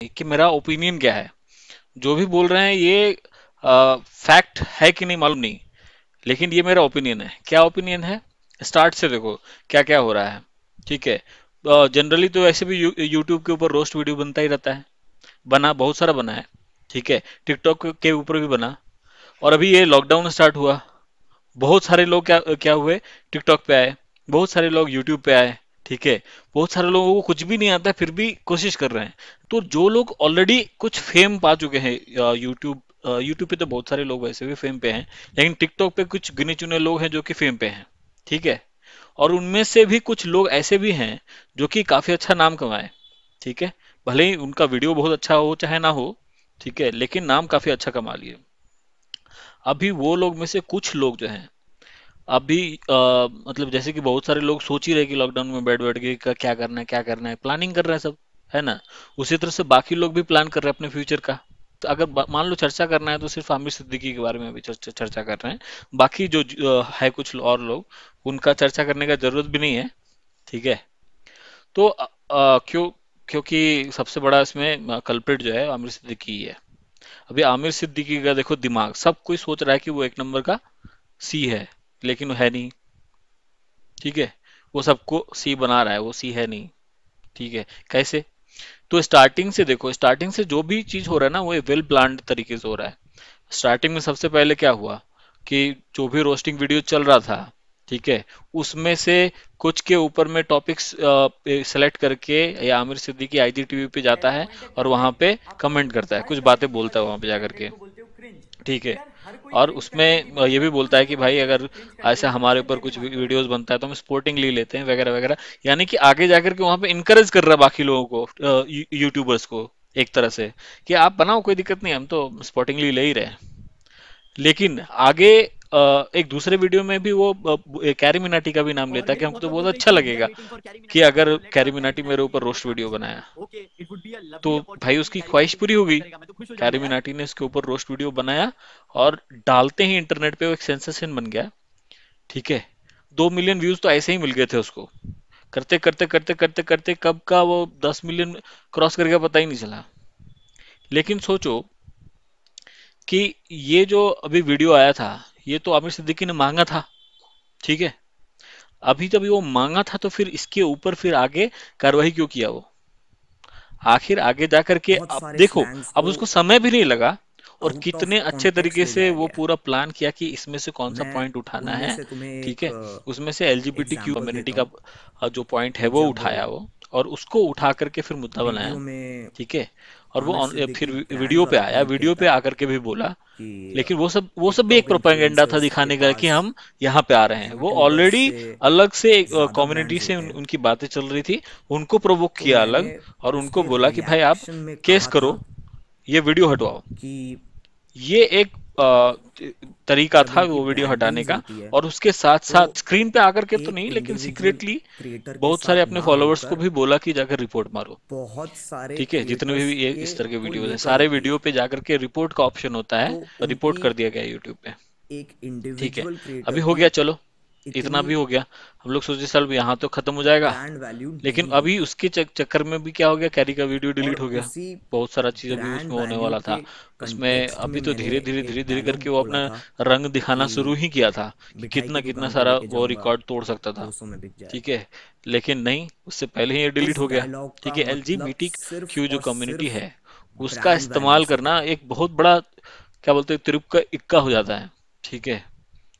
कि मेरा ओपिनियन क्या है? जो भी बोल रहे हैं, ये फैक्ट है कि नहीं मालूम नहीं, लेकिन ये मेरा ओपिनियन है। क्या ओपिनियन है? स्टार्ट से देखो क्या क्या हो रहा है। ठीक है? जनरली तो ऐसे भी यूट्यूब के ऊपर रोस्ट वीडियो बनता ही रहता है। बना, बहुत सारा बना है। ठीक है? टिकटॉक के ऊपर भी बना। और अभी ये लॉकडाउन स्टार्ट हुआ। बहुत सारे लोग क्या क्या हुए? टिकटॉक पे आए। बहुत सारे लोग यूट्यूब पे आए। ठीक है? बहुत सारे लोगों को कुछ भी नहीं आता, फिर भी कोशिश कर रहे हैं। तो जो लोग ऑलरेडी कुछ फेम पा चुके हैं यूट्यूब यूट्यूब पे तो बहुत सारे लोग वैसे भी फेम पे हैं, लेकिन टिकटॉक पे कुछ गिने चुने लोग हैं जो कि फेम पे हैं, ठीक है? और उनमें से भी कुछ लोग ऐसे भी हैं जो कि काफ़ी अच्छा नाम कमाए, ठीक है? भले ही उनका वीडियो बहुत अच्छा हो, चाहे ना हो, ठीक है? लेकिन नाम काफ़ी अच्छा कमा लिए। अभी वो लोग में से कुछ लोग जो हैं अभी आ, मतलब जैसे कि बहुत सारे लोग सोच ही रहे कि लॉकडाउन में बैठ बैठ के क्या करना है क्या करना है। प्लानिंग कर रहे हैं सब है ना? उसी तरह से बाकी लोग भी प्लान कर रहे हैं अपने फ्यूचर का। तो अगर मान लो चर्चा करना है तो सिर्फ़ आमिर सिद्दीकी के बारे में अभी चर्चा, चर्चा कर रहे हैं। बाकी जो है कुछ और लोग उनका चर्चा करने का ज़रूरत भी नहीं है ठीक है? तो आ, क्यों क्योंकि सबसे बड़ा इसमें कल्प्रिट जो है आमिर सिद्दीकी ही है। अभी आमिर सिद्दीकी का देखो दिमाग सब कोई सोच रहा है कि वो एक नंबर का सी है। लेकिन है नहीं। ठीक है? वो सबको सी बना रहा है, वो सी है नहीं। ठीक है? कैसे? तो स्टार्टिंग से देखो स्टार्टिंग से जो भी चीज़ हो रहा है ना, वो वेल प्लान तरीके से हो रहा है। स्टार्टिंग में सबसे पहले क्या हुआ कि जो भी रोस्टिंग वीडियो चल रहा था, ठीक है? उसमें से कुछ के ऊपर में टॉपिक्स सेलेक्ट करके, या आमिर सिद्दीकी आई टीवी पे जाता है और वहाँ पे कमेंट करता है। कुछ बातें बोलता है वहाँ पे जाकर के। ठीक है? और उसमें ये भी बोलता है कि भाई अगर ऐसा हमारे ऊपर कुछ वीडियोस बनता है तो हम स्पोर्टिंग ले लेते हैं वगैरह वगैरह। यानी कि आगे जाकर के वहाँ पे इनकरेज कर रहा है बाकी लोगों को यूट्यूबर्स को एक तरह से कि आप बनाओ कोई दिक्कत नहीं हम तो स्पोर्टिंगली ले ही रहे लेकिन आगे एक दूसरे वीडियो में भी वो कैरी मिनाटी का भी नाम लेता है कि हमको तो बहुत अच्छा लगेगा कि अगर कैरी मिनाटी मेरे ऊपर रोस्ट वीडियो बनाया तो भाई उसकी ख्वाहिश पूरी हो गई कैरी मिनाटी ने उसके ऊपर रोस्ट वीडियो बनाया और डालते ही इंटरनेट पे वो एक सेंसेशन बन गया। ठीक है? दो मिलियन व्यूज़ तो ऐसे ही मिल गए थे उसको। करते करते करते करते करते कब का वो दस मिलियन क्रॉस कर गया पता ही नहीं चला। लेकिन सोचो कि ये जो अभी वीडियो आया था, ये तो आमिर सिद्दीकी ने मांगा था। ठीक है? अभी जब वो मांगा था तो फिर इसके ऊपर फिर आगे कार्रवाई क्यों किया वो? आखिर आगे जाकर के अब देखो अब उसको समय भी नहीं लगा और कितने अच्छे तरीके से वो पूरा प्लान किया कि इसमें से कौन सा पॉइंट उठाना है ठीक है? उसमें से एलजीबीटी क्यू कम्युनिटी का जो पॉइंट है वो उठाया वो और उसको उठा करके फिर मुद्दा बनाया ठीक है? और वो फिर वीडियो पे आया वीडियो पे आकर के भी बोला। लेकिन वो सब वो सब भी एक प्रोपेगेंडा था दिखाने का कि हम यहाँ पे आ रहे हैं। वो ऑलरेडी अलग से कम्युनिटी से उन, उनकी बातें चल रही थी। उनको प्रोवोक तो किया अलग और उनको बोला कि भाई आप केस करो ये वीडियो हटवाओ। ये एक तरीका था वो वीडियो हटाने का और उसके साथ तो साथ स्क्रीन पे आकर के तो नहीं लेकिन सीक्रेटली बहुत सारे अपने फॉलोअर्स को भी बोला कि जाकर रिपोर्ट मारो। बहुत सारे ठीक है जितने भी ये इस तरह के वीडियो है सारे वीडियो पे जाकर के रिपोर्ट का ऑप्शन होता है तो रिपोर्ट कर दिया गया यूट्यूब पे। एक ठीक है अभी हो गया चलो। इतना भी हो गया। हम लोग सोचे सर यहाँ तो खत्म हो जाएगा। लेकिन अभी उसके चक्कर में भी क्या हो गया कैरी का वीडियो डिलीट हो गया। बहुत सारा चीज़ अभी उसमें होने वाला था। उसमें अभी तो धीरे धीरे धीरे धीरे करके वो अपना रंग दिखाना शुरू ही किया था कि कितना कितना सारा वो रिकॉर्ड तोड़ सकता था। ठीक है लेकिन नहीं उससे पहले ही ये डिलीट हो गया। ठीक है एल जी क्यू जो कम्युनिटी है उसका इस्तेमाल करना एक बहुत बड़ा क्या बोलते हैं तिरुप का इक्का हो जाता है। ठीक है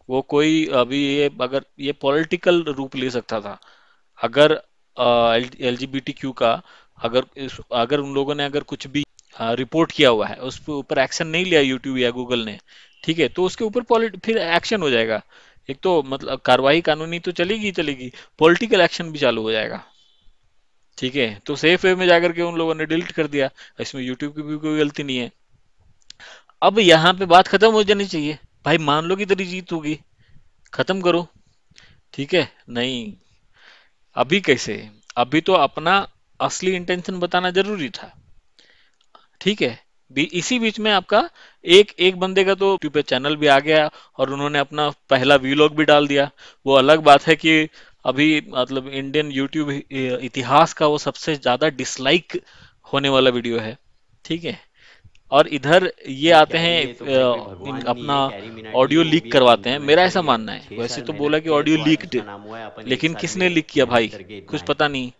वो कोई अभी ये, अगर ये पॉलिटिकल रूप ले सकता था। अगर एल जी बी क्यू का, अगर अगर उन लोगों ने अगर कुछ भी रिपोर्ट किया हुआ है, उस ऊपर एक्शन नहीं लिया यूट्यूब या गूगल ने, ठीक है तो उसके ऊपर फिर एक्शन हो जाएगा। एक तो मतलब कार्रवाई कानूनी तो चलेगी चलेगी, पॉलिटिकल एक्शन भी चालू हो जाएगा। ठीक है तो सेफ़ वे में जाकर के उन लोगों ने डिलीट कर दिया, इसमें यूट्यूब की भी कोई गलती नहीं है। अब यहाँ पे बात खत्म हो जानी चाहिए। भाई मान लो कि तेरी जीत होगी खत्म करो। ठीक है? नहीं। अभी कैसे? अभी तो अपना असली इंटेंशन बताना ज़रूरी था। ठीक है? भी इसी बीच में आपका एक एक बंदे का तो यूट्यूब चैनल भी आ गया और उन्होंने अपना पहला वीलॉग भी डाल दिया। वो अलग बात है कि अभी मतलब इंडियन यूट्यूब इतिहास का वो सबसे ज़्यादा डिसलाइक होने वाला वीडियो है। ठीक है? और इधर ये आते हैं तो अपना ऑडियो लीक करवाते हैं। मेरा ऐसा मानना है। वैसे तो बोला कि ऑडियो तो लीक्ड लेकिन किसने लीक किया भाई? कुछ पता नहीं।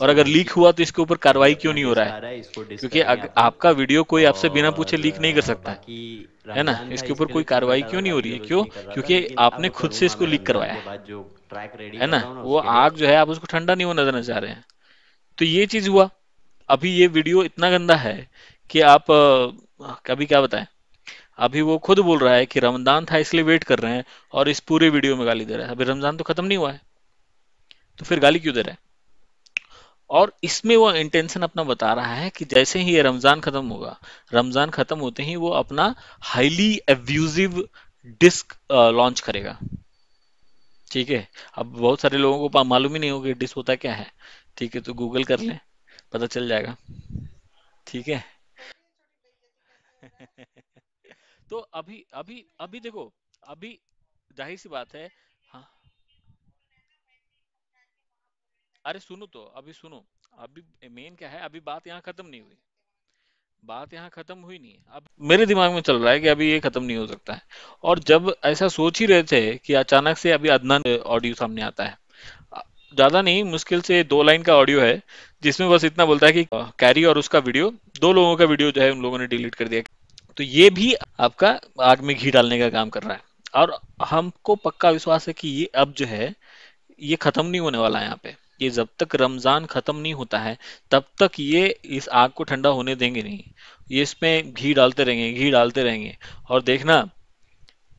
और अगर लीक हुआ तो इसके ऊपर कार्रवाई क्यों नहीं हो रहा है? क्योंकि आपका वीडियो कोई आपसे बिना पूछे लीक नहीं कर सकता। है है ना? इसके ऊपर कोई कार्रवाई क्यों नहीं हो रही है? क्यों? क्योंकि आपने खुद से इसको लीक करवाया। हूँ ना? वो आग जो है आप उसको ठंडा नहीं होने देना चाह रहे हैं। तो ये चीज़ हुआ। अभी ये वीडियो इतना गंदा है कि आप कभी क्या बताएँ? अभी वो खुद बोल रहा है कि रमज़ान था, इसलिए वेट कर रहे हैं और इस पूरे वीडियो में गाली दे रहा है। अभी रमज़ान तो खत्म नहीं हुआ है। तो फिर गाली क्यों दे रहा है? और इसमें वो इंटेंशन अपना बता रहा है कि जैसे ही ये रमज़ान खत्म होगा, रमज़ान खत्म होते ही वो अपना हाईली एब्यूजिव डिस्क लॉन्च करेगा। ठीक है? अब बहुत सारे लोगों को मालूम ही नहीं होगा डिस्क होता क्या है। ठीक है तो गूगल कर लें, पता चल जाएगा। ठीक है? तो अभी अभी अभी देखो, अभी ज़ाहिर सी बात है हाँ। अरे सुनो तो अभी सुनो, अभी मेन क्या है, अभी बात यहाँ खत्म नहीं हुई। बात यहाँ खत्म हुई नहीं अब मेरे दिमाग में चल रहा है कि अभी ये खत्म नहीं हो सकता है। और जब ऐसा सोच ही रहे थे कि अचानक से अभी अदनान ऑडियो सामने आता है। ज़्यादा नहीं, मुश्किल से दो लाइन का ऑडियो है, जिसमें बस इतना बोलता है कि कैरी और उसका वीडियो दो लोगों का वीडियो जो है उन लोगों ने डिलीट कर दिया। तो ये भी आपका आग में घी डालने का काम कर रहा है। और हमको पक्का विश्वास है कि ये अब जो है ये खत्म नहीं होने वाला है यहाँ पे। ये जब तक रमज़ान खत्म नहीं होता है तब तक ये इस आग को ठंडा होने देंगे नहीं। ये इसमें घी डालते रहेंगे घी डालते रहेंगे। और देखना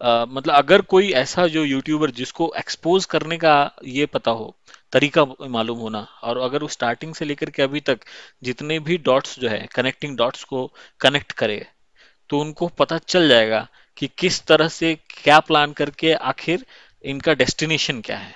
अ, मतलब अगर कोई ऐसा जो यूट्यूबर जिसको एक्सपोज करने का ये पता हो तरीका मालूम होना और अगर वो स्टार्टिंग से लेकर के अभी तक जितने भी डॉट्स जो है कनेक्टिंग डॉट्स को कनेक्ट करे तो उनको पता चल जाएगा कि किस तरह से क्या प्लान करके आखिर इनका डेस्टिनेशन क्या है।